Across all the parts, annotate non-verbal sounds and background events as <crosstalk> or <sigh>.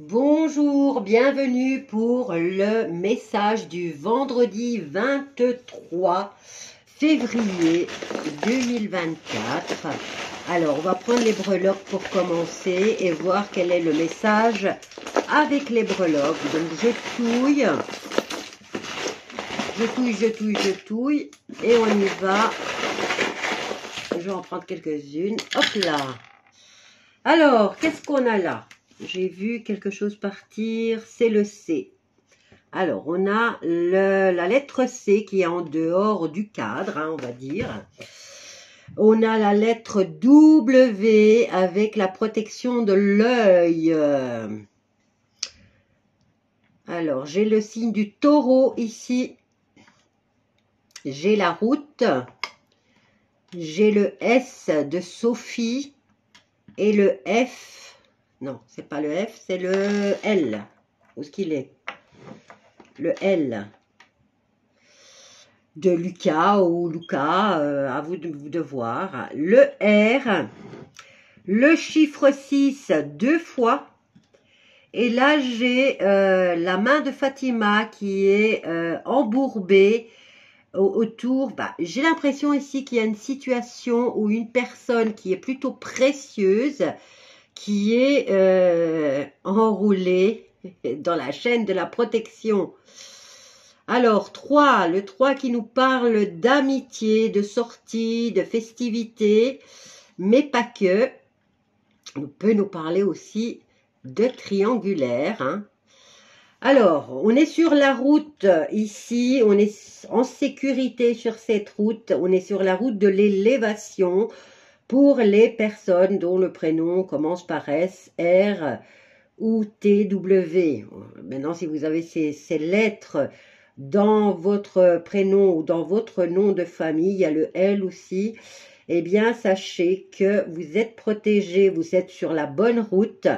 Bonjour, bienvenue pour le message du vendredi 23 février 2024. Alors, on va prendre les breloques pour commencer et voir quel est le message avec les breloques. Donc, je touille, je touille, je touille, je touille et on y va. Je vais en prendre quelques-unes. Hop là Alors, qu'est-ce qu'on a là? J'ai vu quelque chose partir, c'est le C. Alors, on a la lettre C qui est en dehors du cadre, hein, on va dire. On a la lettre W avec la protection de l'œil. Alors, j'ai le signe du taureau ici. J'ai la route. J'ai le S de Sophie et le F non, c'est pas le F, c'est le L. Où est-ce qu'il est? Le L de Lucas ou Lucas, euh, à vous de, voir. Le R, le chiffre 6 deux fois. Et là, j'ai euh, la main de Fatima qui est euh, embourbée autour. Bah, j'ai l'impression ici qu'il y a une situation où une personne qui est plutôt précieuse qui est euh, enroulé dans la chaîne de la protection. Alors, 3, le 3 qui nous parle d'amitié, de sortie, de festivité, mais pas que. On peut nous parler aussi de triangulaire. Hein. Alors, on est sur la route ici, on est en sécurité sur cette route, on est sur la route de l'élévation, pour les personnes dont le prénom commence par S, R ou TW. Maintenant, si vous avez ces, lettres dans votre prénom ou dans votre nom de famille, il y a le L aussi, eh bien, sachez que vous êtes protégé, vous êtes sur la bonne route.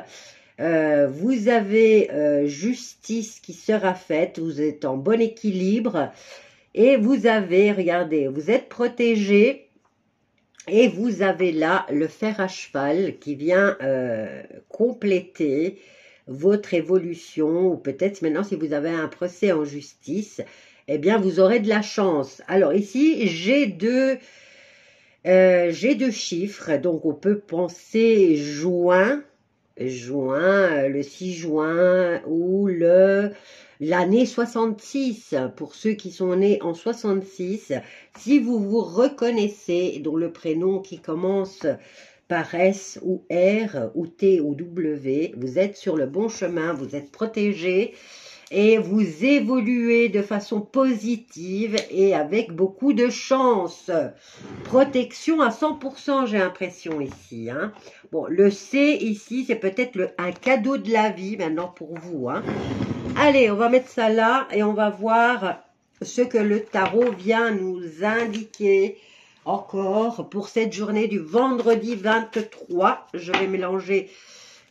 Euh, vous avez euh, justice qui sera faite, vous êtes en bon équilibre et vous avez, regardez, vous êtes protégé et vous avez là le fer à cheval qui vient euh, compléter votre évolution, ou peut-être maintenant si vous avez un procès en justice, eh bien vous aurez de la chance. Alors ici, j'ai deux, euh, j'ai deux chiffres, donc on peut penser juin, juin, le 6 juin, ou le l'année 66, pour ceux qui sont nés en 66, si vous vous reconnaissez dans le prénom qui commence par S ou R ou T ou W, vous êtes sur le bon chemin, vous êtes protégé et vous évoluez de façon positive et avec beaucoup de chance. Protection à 100%, j'ai l'impression ici. Hein. Bon, le C ici, c'est peut-être un cadeau de la vie maintenant pour vous. Hein. Allez, on va mettre ça là et on va voir ce que le tarot vient nous indiquer encore pour cette journée du vendredi 23. Je vais mélanger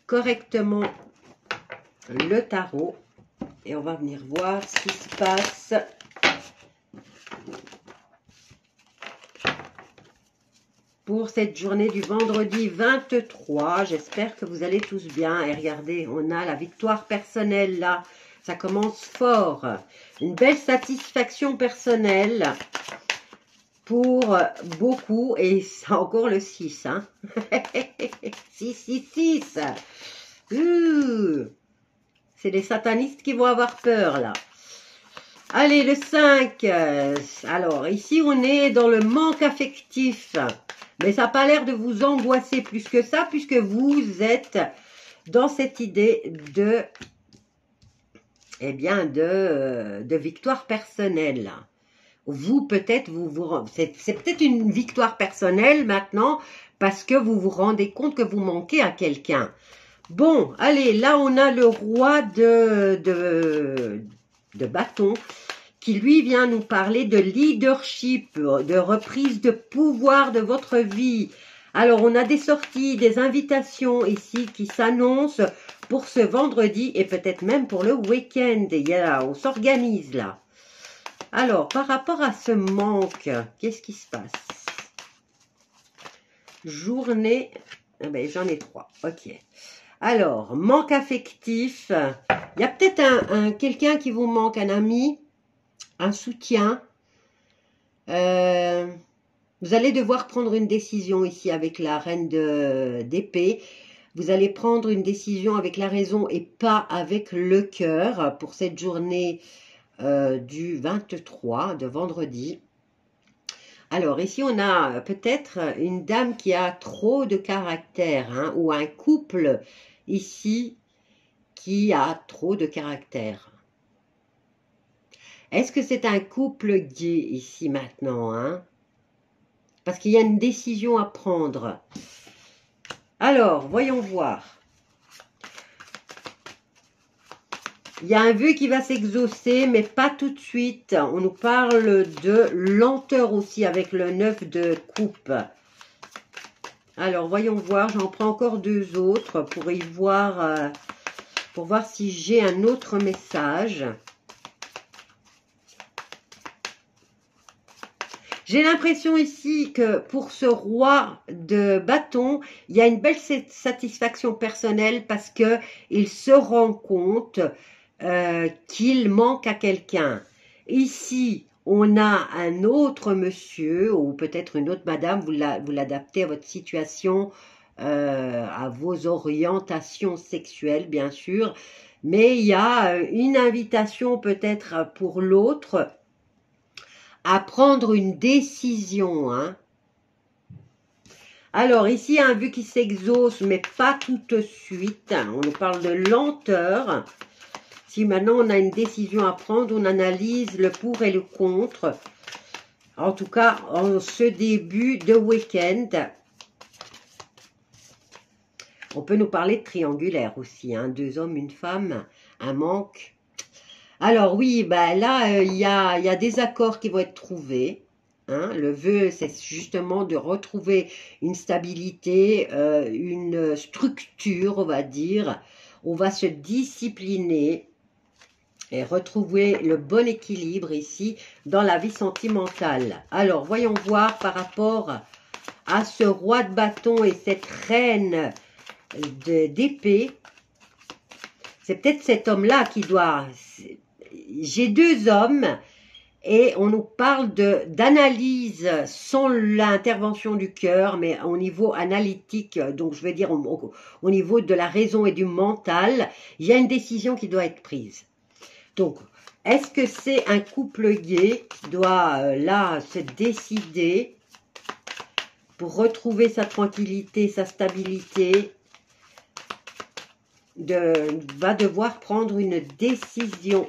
correctement le tarot et on va venir voir ce qui se passe. Pour cette journée du vendredi 23, j'espère que vous allez tous bien. Et regardez, on a la victoire personnelle là. Ça commence fort. Une belle satisfaction personnelle pour beaucoup. Et c'est encore le 6. Hein 6, 6, 6. C'est les satanistes qui vont avoir peur, là. Allez, le 5. Alors, ici, on est dans le manque affectif. Mais ça n'a pas l'air de vous angoisser plus que ça, puisque vous êtes dans cette idée de, eh bien, de, de victoire personnelle. Vous, peut-être, vous, vous c'est peut-être une victoire personnelle maintenant, parce que vous vous rendez compte que vous manquez à quelqu'un. Bon, allez, là on a le roi de, de, bâton qui lui vient nous parler de leadership, de reprise de pouvoir de votre vie. Alors on a des sorties, des invitations ici qui s'annoncent pour ce vendredi et peut-être même pour le week-end. On s'organise là. Alors, par rapport à ce manque, qu'est-ce qui se passe? Journée, eh ben, j'en ai trois, ok. Alors, manque affectif. Il y a peut-être un, quelqu'un qui vous manque, un ami, un soutien. Euh, vous allez devoir prendre une décision ici avec la reine d'épée. Vous allez prendre une décision avec la raison et pas avec le cœur pour cette journée euh, du 23 de vendredi. Alors ici on a peut-être une dame qui a trop de caractère hein, ou un couple ici qui a trop de caractère. Est-ce que c'est un couple gay ici maintenant hein? Parce qu'il y a une décision à prendre. Alors, voyons voir. Il y a un vœu qui va s'exaucer, mais pas tout de suite. On nous parle de lenteur aussi avec le 9 de coupe. Alors, voyons voir. J'en prends encore deux autres pour y voir, euh, pour voir si j'ai un autre message. J'ai l'impression ici que pour ce roi de bâton, il y a une belle satisfaction personnelle parce que il se rend compte euh, qu'il manque à quelqu'un. Ici, on a un autre monsieur ou peut-être une autre madame, vous l'adaptez à votre situation, euh, à vos orientations sexuelles bien sûr, mais il y a euh, une invitation peut-être pour l'autre à prendre une décision. Hein. Alors, ici, un but qui s'exauce, mais pas tout de suite. On nous parle de lenteur. Si maintenant on a une décision à prendre, on analyse le pour et le contre. En tout cas, en ce début de week-end. On peut nous parler de triangulaire aussi. Hein. Deux hommes, une femme, un manque. Alors oui, bah là, euh, il y, a, y, a, des accords qui vont être trouvés. Hein. Le vœu, c'est justement de retrouver une stabilité, euh, une structure, on va dire. On va se discipliner et retrouver le bon équilibre ici dans la vie sentimentale. Alors, voyons voir par rapport à ce roi de bâton et cette reine d'épée. C'est peut-être cet homme-là qui doit j'ai deux hommes et on nous parle d'analyse sans l'intervention du cœur, mais au niveau analytique, donc je veux dire au, au, niveau de la raison et du mental, il y a une décision qui doit être prise. Donc, est-ce que c'est un couple gay qui doit euh, là se décider pour retrouver sa tranquillité, sa stabilité, va devoir prendre une décision?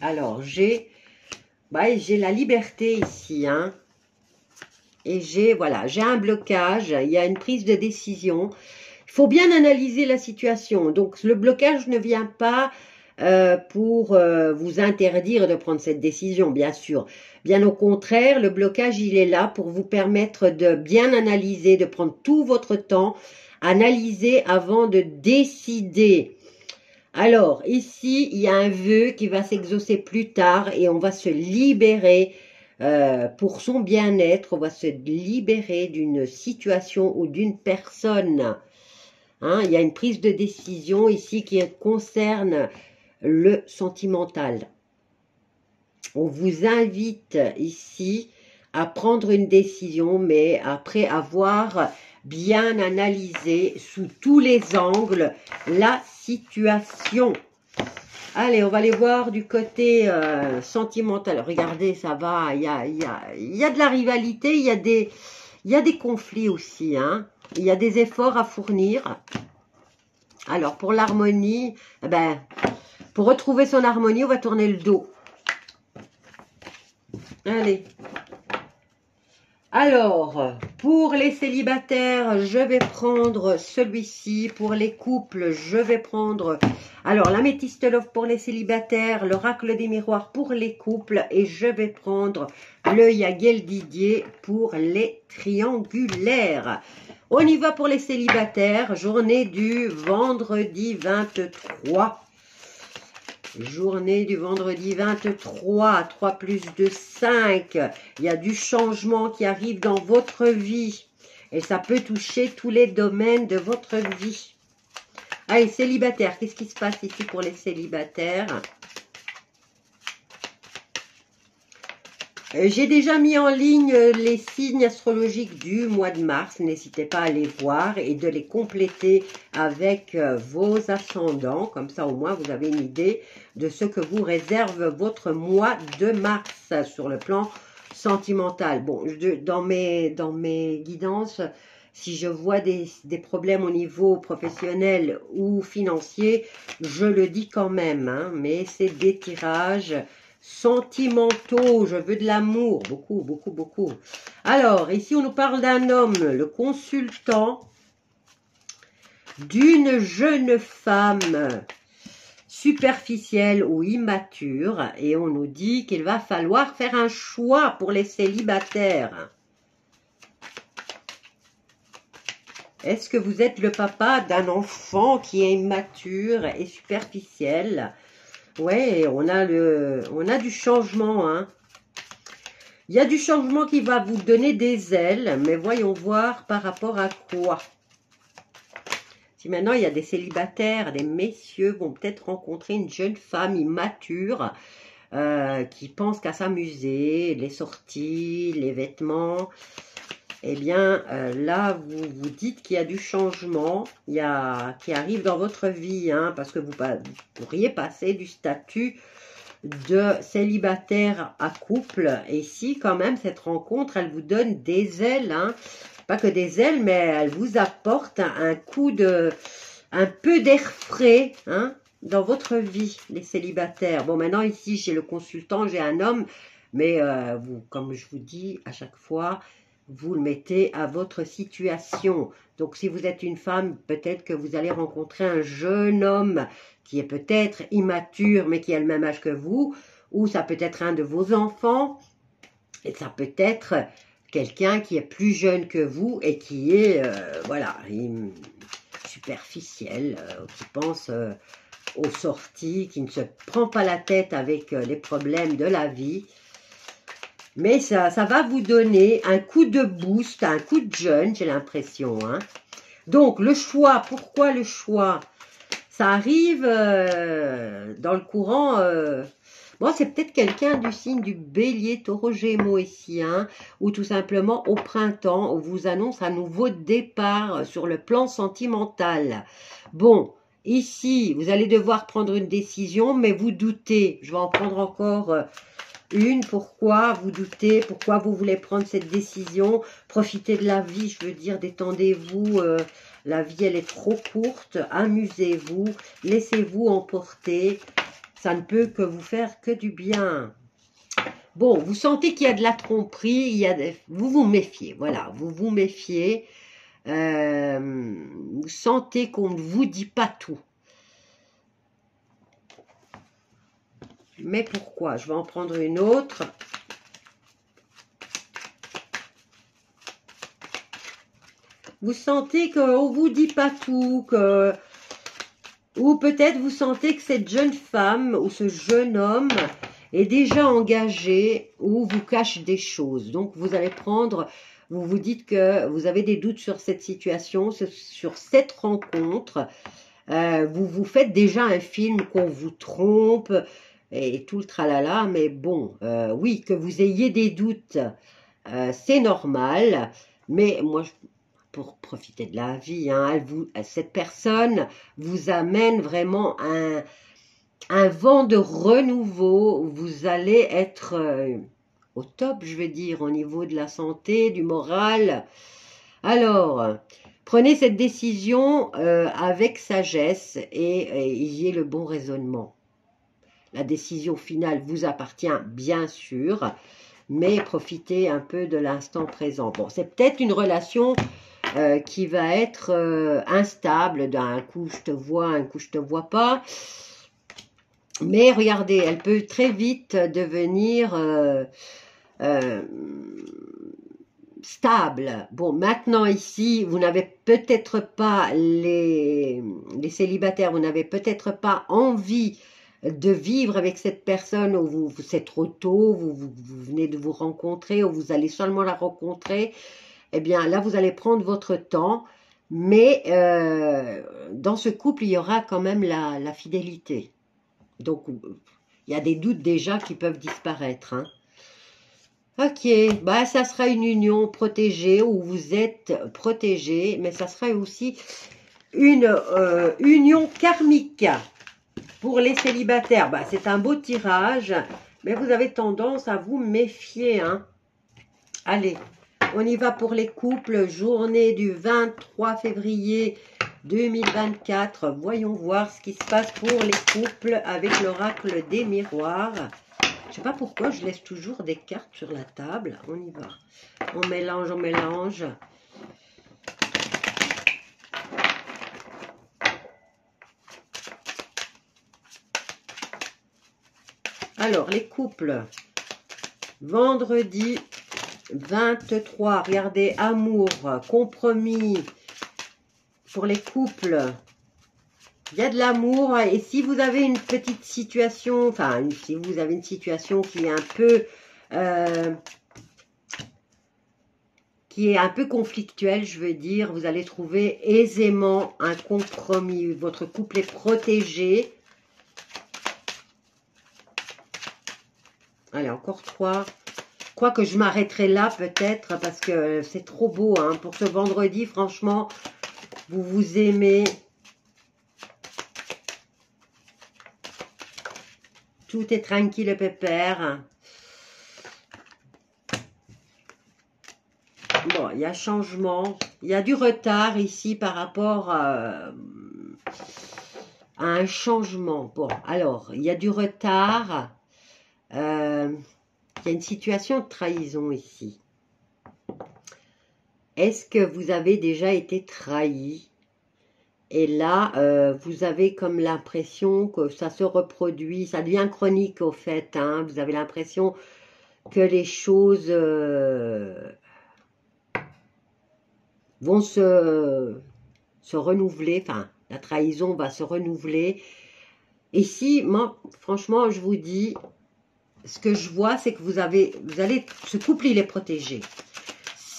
Alors, j'ai bah, j'ai la liberté ici, hein. Et j'ai, voilà, j'ai un blocage, il y a une prise de décision. Faut bien analyser la situation. Donc, le blocage ne vient pas euh, pour euh, vous interdire de prendre cette décision, bien sûr. Bien au contraire, le blocage, il est là pour vous permettre de bien analyser, de prendre tout votre temps, analyser avant de décider. Alors, ici, il y a un vœu qui va s'exaucer plus tard et on va se libérer euh, pour son bien-être, on va se libérer d'une situation ou d'une personne. Hein, il y a une prise de décision ici qui concerne le sentimental. On vous invite ici à prendre une décision, mais après avoir bien analysé sous tous les angles la situation. Allez, on va aller voir du côté euh, sentimental. Regardez, ça va, il y a, y, a, y a, de la rivalité, il y, a des, y a des conflits aussi. Hein. Il y a des efforts à fournir. Alors, pour l'harmonie, eh ben, pour retrouver son harmonie, on va tourner le dos. Allez, alors, pour les célibataires, je vais prendre celui-ci. Pour les couples, je vais prendre... Alors, la métiste love pour les célibataires, l'oracle des miroirs pour les couples. Et je vais prendre le Yagel Didier pour les triangulaires. On y va pour les célibataires. Journée du vendredi 23 Journée du vendredi 23, 3 plus 2, 5. Il y a du changement qui arrive dans votre vie. Et ça peut toucher tous les domaines de votre vie. Allez, célibataire, qu'est-ce qui se passe ici pour les célibataires? J'ai déjà mis en ligne les signes astrologiques du mois de mars. N'hésitez pas à les voir et de les compléter avec euh, vos ascendants. Comme ça, au moins, vous avez une idée de ce que vous réserve votre mois de mars sur le plan sentimental. Bon, dans, mes, dans mes guidances, si je vois des, problèmes au niveau professionnel ou financier, je le dis quand même, hein, mais c'est des tirages sentimentaux, je veux de l'amour, beaucoup, beaucoup, beaucoup. Alors, ici, on nous parle d'un homme, le consultant, d'une jeune femme superficielle ou immature, et on nous dit qu'il va falloir faire un choix pour les célibataires. Est-ce que vous êtes le papa d'un enfant qui est immature et superficiel? Ouais, on a, le, on a du changement. Hein. Il y a du changement qui va vous donner des ailes, mais voyons voir par rapport à quoi. Si maintenant il y a des célibataires, des messieurs vont peut-être rencontrer une jeune femme immature euh, qui pense qu'à s'amuser, les sorties, les vêtements, eh bien euh, là, vous vous dites qu'il y a du changement qui arrive dans votre vie, hein, parce que vous, pourriez passer du statut de célibataire à couple. Et si quand même cette rencontre, elle vous donne des ailes, hein, pas que des ailes, mais elle vous apporte un, coup de, un peu d'air frais, hein, dans votre vie, les célibataires. Bon, maintenant ici, j'ai le consultant, j'ai un homme, mais euh, vous, comme je vous dis à chaque fois, vous le mettez à votre situation. Donc si vous êtes une femme, peut-être que vous allez rencontrer un jeune homme qui est peut-être immature mais qui a le même âge que vous, ou ça peut être un de vos enfants, et ça peut être quelqu'un qui est plus jeune que vous et qui est, euh, voilà, superficiel, euh, qui pense euh, aux sorties, qui ne se prend pas la tête avec les problèmes de la vie, mais ça, va vous donner un coup de boost, un coup de jeune, j'ai l'impression. Hein. Donc, le choix, pourquoi le choix? Ça arrive euh, dans le courant... Euh, bon, c'est peut-être quelqu'un du signe du bélier, taureau, gémeaux hein, ou tout simplement au printemps, on vous annonce un nouveau départ sur le plan sentimental. Bon, ici, vous allez devoir prendre une décision, mais vous doutez. Je vais en prendre encore... Une, pourquoi vous doutez, pourquoi vous voulez prendre cette décision? Profitez de la vie, je veux dire, détendez-vous. Euh, la vie, elle est trop courte. Amusez-vous, laissez-vous emporter. Ça ne peut que vous faire que du bien. Bon, vous sentez qu'il y a de la tromperie, il y a vous vous méfiez, voilà, vous vous méfiez. Euh, vous sentez qu'on ne vous dit pas tout. Mais pourquoi? Je vais en prendre une autre. Vous sentez qu'on ne vous dit pas tout, que... Ou peut-être vous sentez que cette jeune femme ou ce jeune homme est déjà engagé ou vous cache des choses. Donc vous allez prendre, vous vous dites que vous avez des doutes sur cette situation, sur cette rencontre. Euh, vous vous faites déjà un film qu'on vous trompe, et tout le tralala, mais bon, euh, oui, que vous ayez des doutes, euh, c'est normal, mais moi, pour profiter de la vie, hein, cette personne vous amène vraiment un, un vent de renouveau, vous allez être euh, au top, je veux dire, au niveau de la santé, du moral. Alors, prenez cette décision avec sagesse et ayez le bon raisonnement. La décision finale vous appartient, bien sûr, mais profitez un peu de l'instant présent. Bon, c'est peut-être une relation euh, qui va être euh, instable. D'un coup, je te vois, un coup, je te vois pas. Mais regardez, elle peut très vite devenir euh, stable. Bon, maintenant ici, vous n'avez peut-être pas les, les célibataires, vous n'avez peut-être pas envie de vivre avec cette personne où vous, c'est trop tôt, vous, vous, venez de vous rencontrer, ou vous allez seulement la rencontrer, eh bien là, vous allez prendre votre temps, mais euh, dans ce couple, il y aura quand même la, fidélité. Donc, il y a des doutes déjà qui peuvent disparaître. Hein. Ok, bah ça sera une union protégée où vous êtes protégé, mais ça sera aussi une euh, union karmique pour les célibataires. Bah, c'est un beau tirage, mais vous avez tendance à vous méfier. Hein. Allez, on y va pour les couples. Journée du 23 février 2024. Voyons voir ce qui se passe pour les couples avec l'oracle des miroirs. Je sais pas pourquoi je laisse toujours des cartes sur la table. On y va. On mélange, on mélange. Alors, les couples. Vendredi 23. Regardez, amour, compromis. Pour les couples, il y a de l'amour et si vous avez une petite situation, enfin si vous avez une situation qui est un peu euh, qui est un peu conflictuelle, je veux dire, vous allez trouver aisément un compromis. Votre couple est protégé. Allez, encore trois. Quoique je m'arrêterai là peut-être parce que c'est trop beau hein. pour ce vendredi. Franchement, vous vous aimez. Tout est tranquille, pépère. Bon, il y a changement. Il y a du retard ici par rapport à, un changement. Bon, alors, il y a du retard. Euh, y a une situation de trahison ici. Est-ce que vous avez déjà été trahi? Et là, euh, vous avez comme l'impression que ça se reproduit, ça devient chronique au fait. Hein. vous avez l'impression que les choses euh, vont se, se renouveler. Enfin, la trahison va se renouveler. Si, moi, franchement, je vous dis, ce que je vois, c'est que vous avez, vous allez, ce couple, il est protégé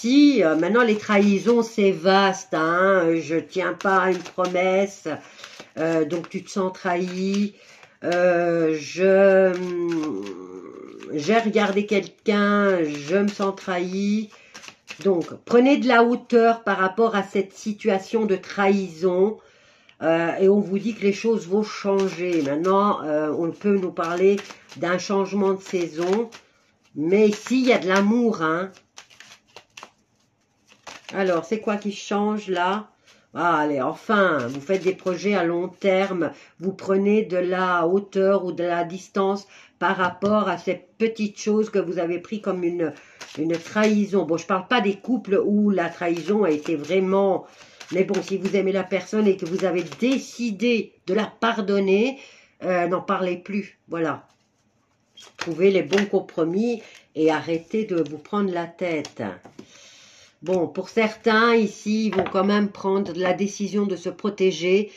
si euh, maintenant les trahisons c'est vaste, hein, je tiens pas à une promesse, euh, donc tu te sens trahi, euh, je j'ai regardé quelqu'un, je me sens trahi. Donc prenez de la hauteur par rapport à cette situation de trahison. Et on vous dit que les choses vont changer. Maintenant, on peut nous parler d'un changement de saison. Mais ici, il y a de l'amour. Hein. Alors, c'est quoi qui change là? Ah, allez, enfin, vous faites des projets à long terme, vous prenez de la hauteur ou de la distance par rapport à cette petite chose que vous avez pris comme une, une trahison. Bon, je parle pas des couples où la trahison a été vraiment... Mais bon, si vous aimez la personne et que vous avez décidé de la pardonner, euh, n'en parlez plus. Voilà. Trouvez les bons compromis et arrêtez de vous prendre la tête. Bon, pour certains, ici, ils vont quand même prendre la décision de se protéger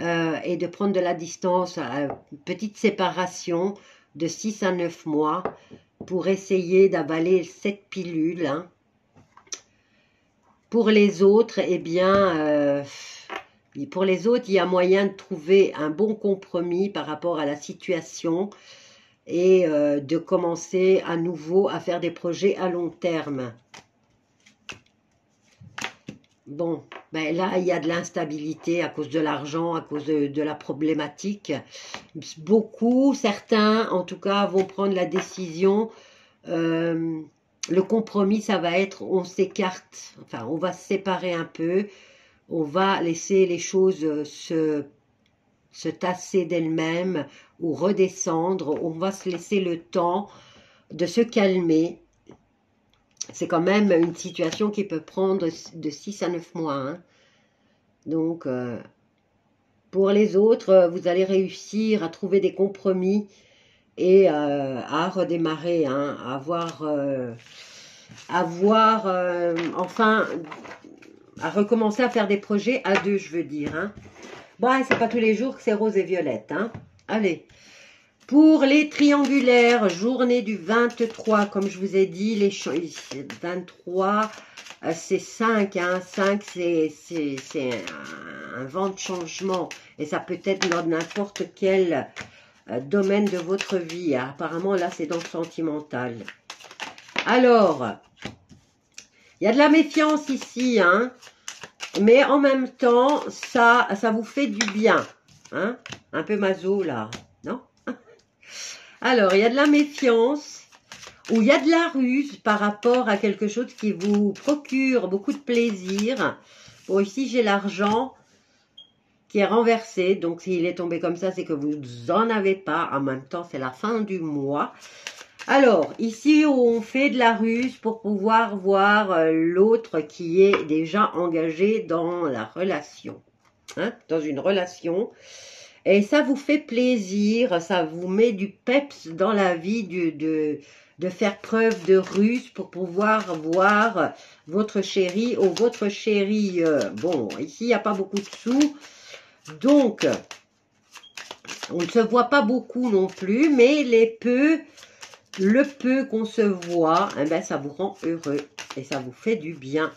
euh, et de prendre de la distance, une petite séparation de 6 à 9 mois pour essayer d'avaler cette pilule. Hein. Pour les autres, eh bien, euh, pour les autres, il y a moyen de trouver un bon compromis par rapport à la situation et euh, de commencer à nouveau à faire des projets à long terme. Bon, ben là, il y a de l'instabilité à cause de l'argent, à cause de, la problématique. Beaucoup, certains, en tout cas, vont prendre la décision. Euh, le compromis, ça va être, on s'écarte, enfin, on va se séparer un peu. On va laisser les choses se, se tasser d'elles-mêmes ou redescendre. On va se laisser le temps de se calmer c'est quand même une situation qui peut prendre de 6 à 9 mois. Hein. Donc, euh, pour les autres, vous allez réussir à trouver des compromis et euh, à redémarrer, hein, à avoir, euh, enfin, à recommencer à faire des projets à deux, je veux dire. Hein. Bon, c'est pas tous les jours que c'est rose et violette. Hein. Allez, pour les triangulaires, journée du 23, comme je vous ai dit, les 23, euh, c'est 5. Hein. 5, c'est un, vent de changement. Et ça peut être dans n'importe quel euh, domaine de votre vie. Apparemment, là, c'est dans le sentimental. Alors, il y a de la méfiance ici, hein. Mais en même temps, ça, ça vous fait du bien. Hein Un peu mazo, là. Non? <laughs> Alors, il y a de la méfiance ou il y a de la ruse par rapport à quelque chose qui vous procure beaucoup de plaisir. Bon, ici, j'ai l'argent qui est renversé. Donc, s'il est tombé comme ça, c'est que vous n'en avez pas. En même temps, c'est la fin du mois. Alors, ici, on fait de la ruse pour pouvoir voir euh, l'autre qui est déjà engagé dans la relation. Hein, dans une relation. Et ça vous fait plaisir, ça vous met du peps dans la vie de, de faire preuve de ruse pour pouvoir voir votre chéri ou votre chérie. Euh, bon, ici, il n'y a pas beaucoup de sous. Donc, on ne se voit pas beaucoup non plus, mais les peu, le peu qu'on se voit, eh ben, ça vous rend heureux et ça vous fait du bien.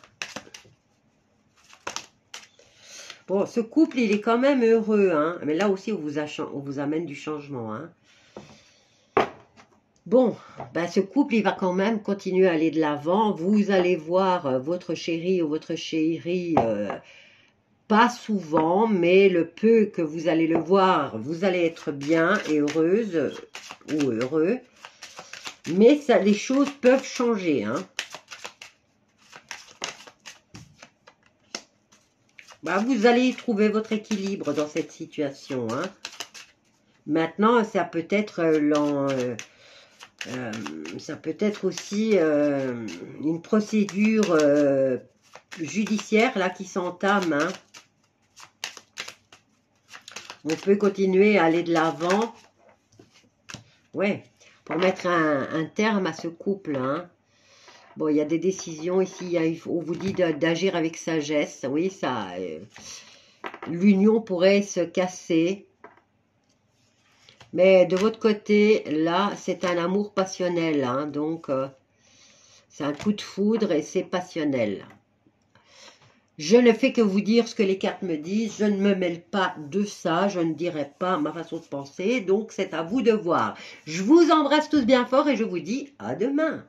Bon, ce couple, il est quand même heureux, hein. Mais là aussi, on vous, on vous amène du changement, hein. Bon, ben ce couple, il va quand même continuer à aller de l'avant. Vous allez voir euh, votre chéri ou votre chérie euh, pas souvent, mais le peu que vous allez le voir, vous allez être bien et heureuse ou heureux. Mais ça, les choses peuvent changer. Hein. Ben, vous allez trouver votre équilibre dans cette situation. Hein. Maintenant, ça peut être euh, l'an euh, ça peut être aussi euh, une procédure euh, judiciaire là qui s'entame. Hein. On peut continuer à aller de l'avant. Ouais, pour mettre un, terme à ce couple. Hein. Bon, il y a des décisions ici. on vous dit d'agir avec sagesse. Oui, ça. L'union pourrait se casser. Mais de votre côté, là, c'est un amour passionnel. Hein, donc, euh, c'est un coup de foudre et c'est passionnel. Je ne fais que vous dire ce que les cartes me disent. Je ne me mêle pas de ça. Je ne dirai pas ma façon de penser. Donc, c'est à vous de voir. Je vous embrasse tous bien fort et je vous dis à demain.